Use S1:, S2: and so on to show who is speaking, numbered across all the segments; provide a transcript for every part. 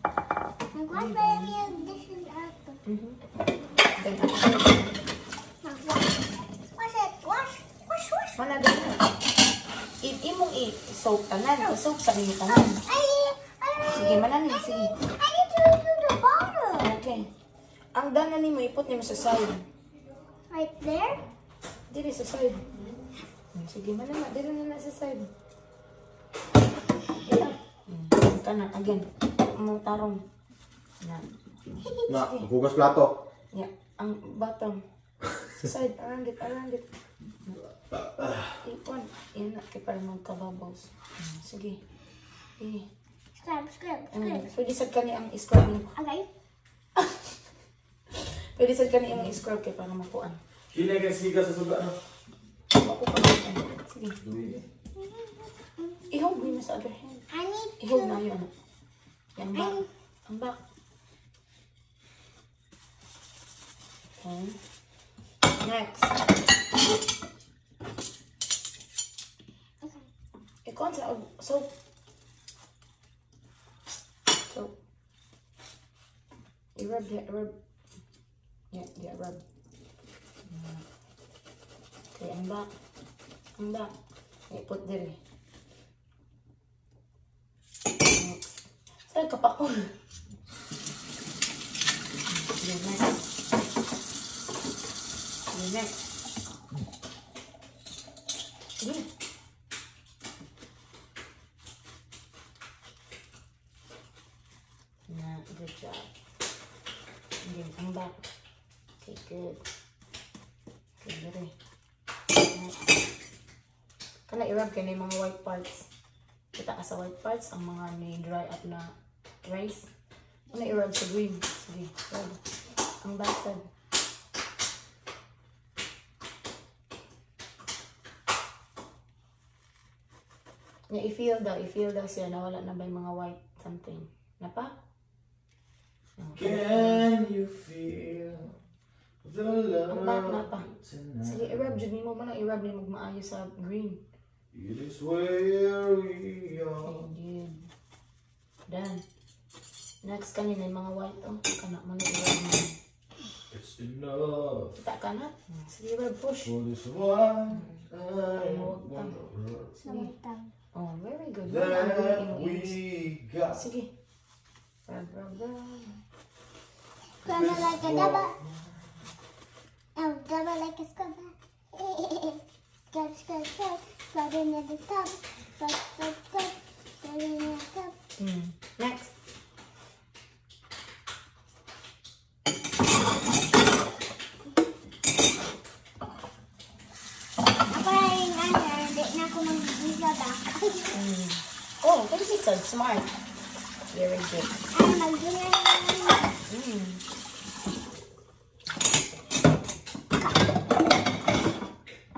S1: Nag-wash ba ni audition ato?
S2: Mhm. Then after,
S1: Nag-wash. Wash it. Wash. Wash, wash.
S2: wala din. I imong i-soak tanan. I-soak sa inyo tanan.
S1: Ay, ay,
S2: Sige.
S1: I need to do the bottom.
S2: Okay. Ang dana ni mo, ipot sa side.
S1: Right there?
S2: Dili sa side. Hmm, Sige, manana. Dili na na sa side. Ila. Hmm, Kana, again. Mo tarong. Na.
S3: Na, hugas plato.
S2: Yeah. Ang bottom. Sa side. Around it. Around it. Ipon. Yan na. Kaya para magkabubbles. Sige. Eh.
S1: Scrub, scrub,
S2: Um,
S1: scrub.
S2: pwede sad kani ang scrub ni.
S1: Okay.
S2: Pwede sad kani ang scrub kay para makuan.
S3: Kini kasi ka sa suga no.
S2: Rin. Sige. Ihog mo sa other hand.
S1: I need
S2: Ihog
S1: to...
S2: na yun. Yan back. Ang back. Okay. Next. Ikaw sa soap. Soap. I-rub, yeah, rub. Yeah, yeah, rub. Okay, ang back. Ang back. Okay, put there. Saan ka pa ko? Okay, next. Okay, next. Sige. Na, good job. Again, ang back. Okay, good. Okay, i-rub kayo na yung mga white parts. Kita ka sa white parts, ang mga may dry up na rice. Ano i-rub sa green? Sige, rub. Ang side. Yeah, i-feel daw, i-feel daw siya na wala na ba yung mga white something. Na pa?
S3: Can you feel the
S2: Ang back na
S3: love
S2: pa. Sige, i-rub dyan mo man i-rub ni mo maayo sa green.
S3: It is where we are.
S2: Okay, good. Done. Next kanina yung mga white oh. Kana mo na mo.
S3: It's enough
S2: Kita ka na? Sige, rub, push.
S3: for this one. I want
S1: tongue.
S2: Oh, very good.
S3: That we got.
S2: Sige. Rub, rub, rub.
S1: Grandma like a double. Oh, double like a scrub. Scrub, scrub, scrub. Scrub in the tub. Scrub, scrub, scrub. Scrub in the tub.
S2: Mm. Next.
S1: Ako na yung answer. Hindi na ako mag-visa back.
S2: Mm. Oh, very good. Smart. Very good.
S1: Ano, mag-dinner na
S2: Mm.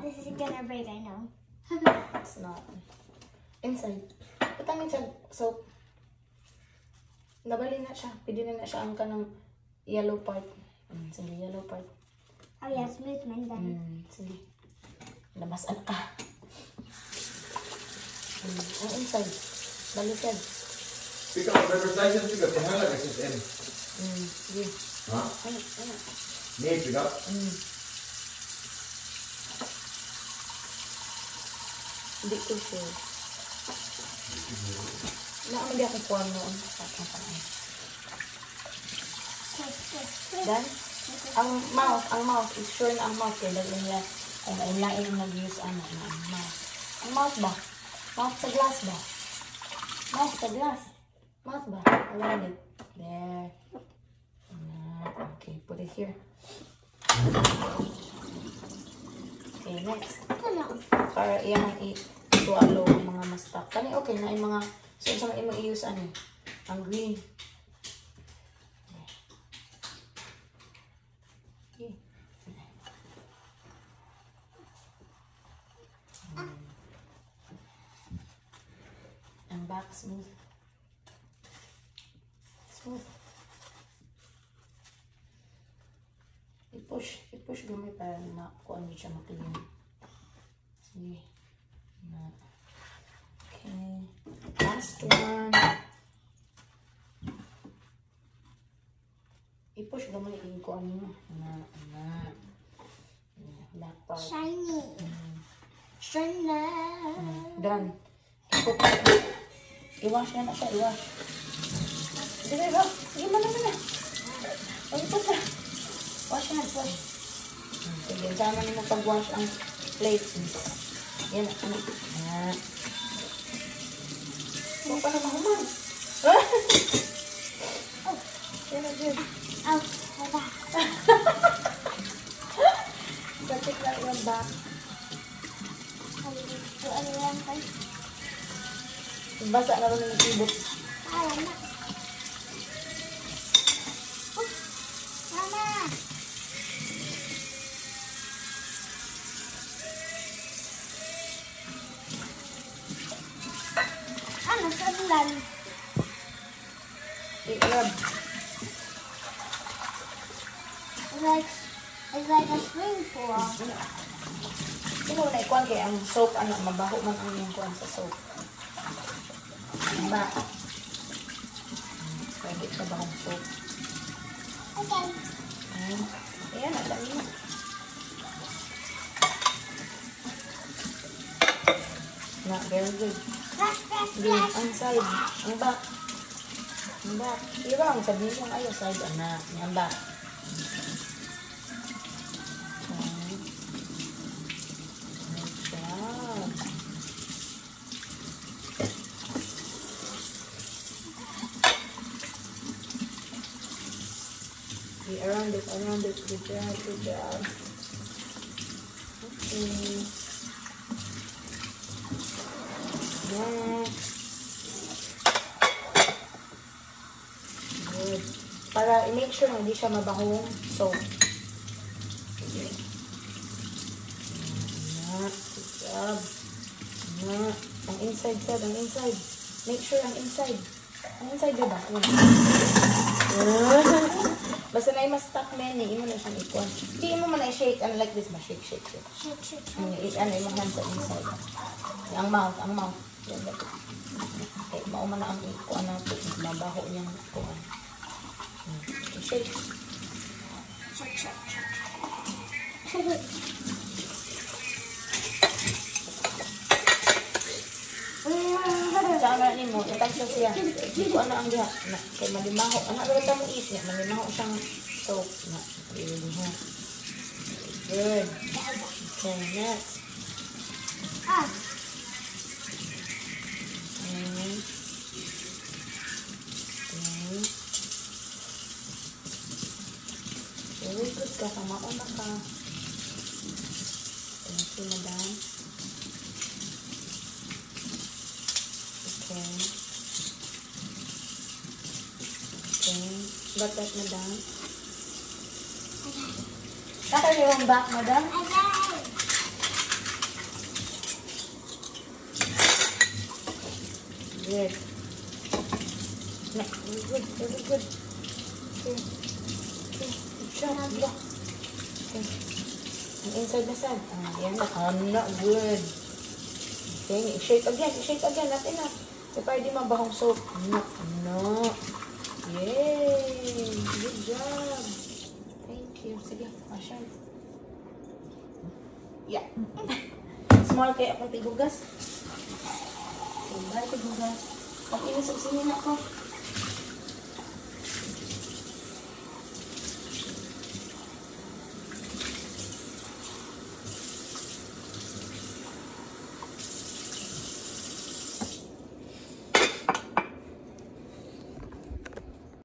S1: This is gonna break, I know.
S2: It's not. Inside. Putangin siya. So, nabali na siya. Pwede na na siya ang kanang yellow part. Mm, sige, yellow part.
S1: oh yeah, smooth man then.
S2: Mm, sige. Labasan ka. Mm, ang inside. Baliktad.
S3: Pick up driver's license juga. Pangalan SSN.
S2: Mm, sige.
S3: Ha?
S2: Ano, ano.
S3: Ni pick up.
S2: Mm. Hindi ko sure. Naamag ako kuha noon. Sakang pa
S1: Quick, quick, quick.
S2: Then, ang mouth, ang mouth, is sure na ang mouth kaya dahil nila, ay lain ang nag-use ano na ang mouth. Ang mouth ba? Mouth sa glass ba? Mouth sa glass. Mouth ba? Around it. There. Na, Okay, put it here. Okay, next. Para iyang i-swallow ang mga mastak. Kani okay na yung mga, So, isang imo i-use ano, ang green. Okay. Ang back smooth. Smooth. I-push. I-push gamay para makuha niyo siya makinig. Sige. Na. Last one. I-push gamay yung kuha niyo. Na. Na. Na. Black part.
S1: Shiny. Shiny.
S2: Done. Na. I-wash na na siya, i-wash. Sige, go. Sige, mo na mo na. Ikot na. Wash wash. Sige, sama niyo mo pag-wash ang plate. Yan, ano. Yan. Huwag pa na mahuman. Oh, yan na, good.
S1: Oh, hala.
S2: Batik lang yung back.
S1: Halito, ano yan kayo?
S2: Basa na rin yung kibot.
S1: Alam na. Oh, Mama! Ano sa ulan?
S2: I-rub.
S1: It's like, it's like a swimming pool.
S2: Sino na ikuan kay ang soap, ano, mabaho man ang iyong kuan sa soap. Ba? Pwede ka ba ang soap?
S1: Okay.
S2: Ayan. Ayan, ang dami na. Na, very good.
S1: Crash.
S2: Ang side. Ang back. Ang back. Ira ang sabihin yung ayaw side, ana. Ang back. Okay, around it, around it. Good job, good job. Okay. Next. Good. Para i-make sure na hindi siya mabahong. Sige. Na, good job. Na, ang inside side, ang inside. Make sure ang inside. Ang inside diba? Yun. Basta na yung mas-stuck men eh, imo na siyang ikuan. Hindi mo man i-shake, ano like this, ma-shake, shake, shake.
S1: Shake, shake, shake.
S2: Ano, i- ano, yung hand sa inside. Ang mouth, ang mouth. Yan, dapat. Okay, mauma na ang ikuan natin. Mabaho niyang ikuan. Hmm. Shake.
S1: Shake, shake, shake.
S2: Sama ni mo, itansa siya. Ikuan na ang diha. Na, kay malimaho. Anak, rin mo eat niya. Malimaho siyang soap. Na, ha. Good. Okay, next.
S1: Ah,
S2: Okay. Okay. Very good ka. Kamaon na ka. Thank you, madam. Okay. Okay. Got that, madam? Tatay yung back, madam? Good. Very good, good. Okay. Okay, good job. Look. Okay. Ang inside na side. Ah, yan na. Ah, na, good. Okay, shake again, shake again. Not enough. Di mabahong soap. No, no. Yay! Good job. Thank you. Sige, hands. Yeah. Small kaya akong tigugas. Okay, bye tigugas. Pag inisip sinin ako.